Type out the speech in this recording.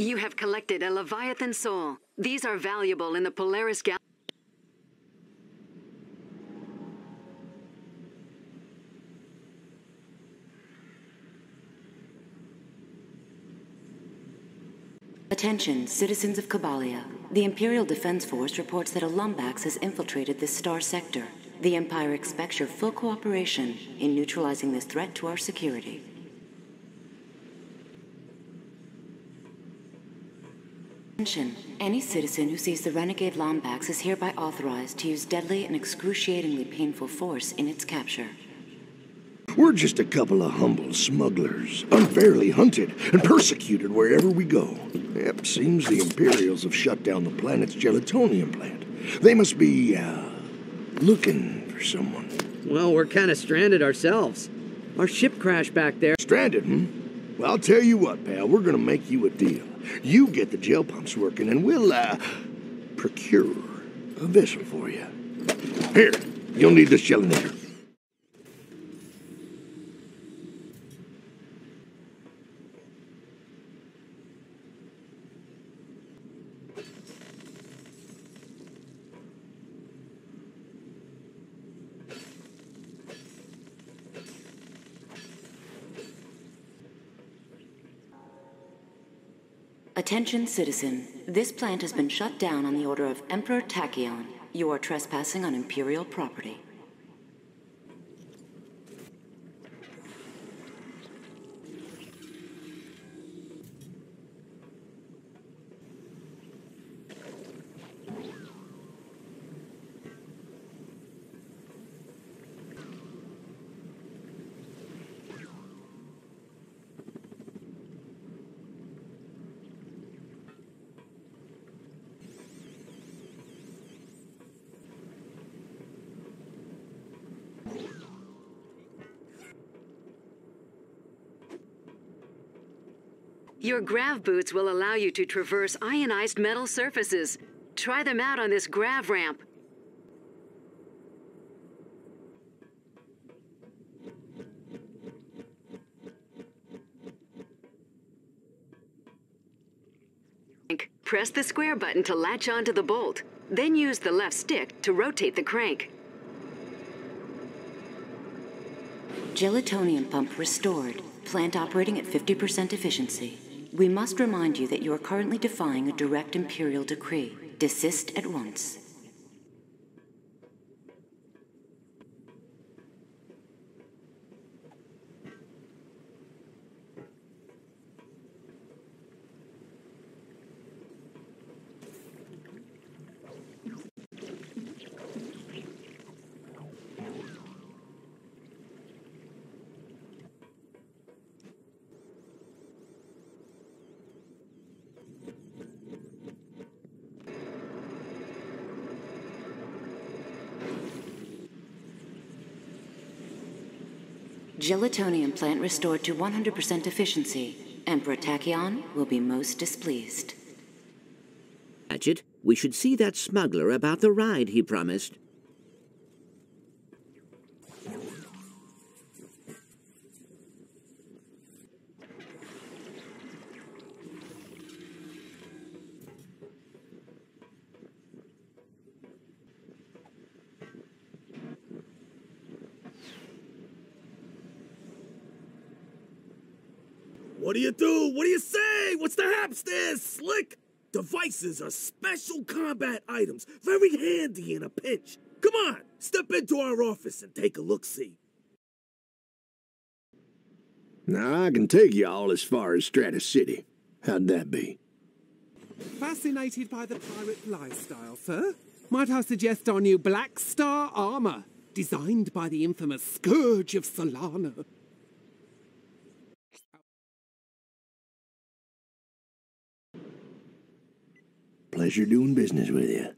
You have collected a Leviathan soul. These are valuable in the Polaris Galaxy. Attention, citizens of Cobalia. The Imperial Defense Force reports that a Lombax has infiltrated this star sector. The Empire expects your full cooperation in neutralizing this threat to our security. Attention. Any citizen who sees the renegade Lombax is hereby authorized to use deadly and excruciatingly painful force in its capture. We're just a couple of humble smugglers, unfairly hunted and persecuted wherever we go. Yep, seems the Imperials have shut down the planet's gelatonium plant. They must be, uh, looking for someone. Well, we're kind of stranded ourselves. Our ship crashed back there. Stranded, hmm? Well, I'll tell you what, pal, we're gonna make you a deal. You get the gel pumps working, and we'll, uh, procure a vessel for you. Here, you'll need this Gelanator. Attention, citizen. This plant has been shut down on the order of Emperor Tachyon. You are trespassing on Imperial property. Your grav boots will allow you to traverse ionized metal surfaces. Try them out on this grav ramp. Press the square button to latch onto the bolt. Then use the left stick to rotate the crank. Gelatonium pump restored. Plant operating at 50% efficiency. We must remind you that you are currently defying a direct Imperial decree. Desist at once. Gelatonium plant restored to 100% efficiency. Emperor Tachyon will be most displeased. Ratchet, we should see that smuggler about the ride he promised. What do you do? What do you say? What's the haps there, Slick? Devices are special combat items, very handy in a pinch. Come on, step into our office and take a look-see. Now, I can take y'all as far as Stratus City. How'd that be? Fascinated by the pirate lifestyle, sir? Might I suggest our new Black Star armor, designed by the infamous Scourge of Solana? Pleasure doing business with you.